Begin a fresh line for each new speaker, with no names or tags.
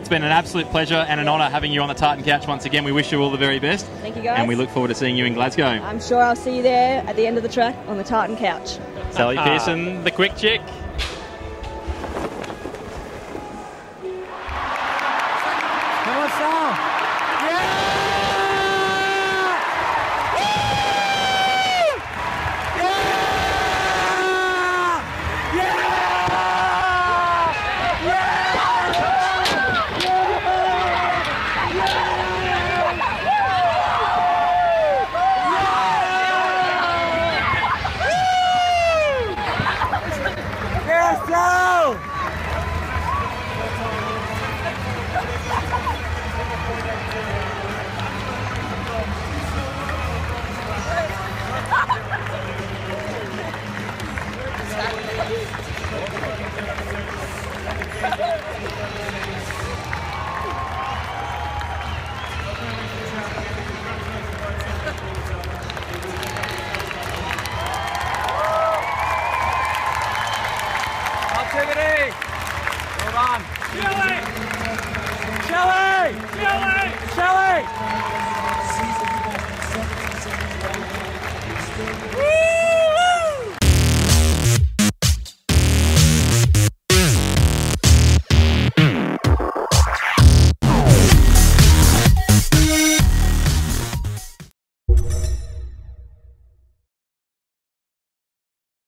It's been an absolute pleasure and an honour having you on the Tartan Couch once again. We wish you all the very best.
Thank you, guys.
And we look forward to seeing you in Glasgow.
I'm sure I'll see you there at the end of the track on the tartan couch.
Sally ah. Pearson, the quick chick.
Come on, Activity! Hold on. Feel it!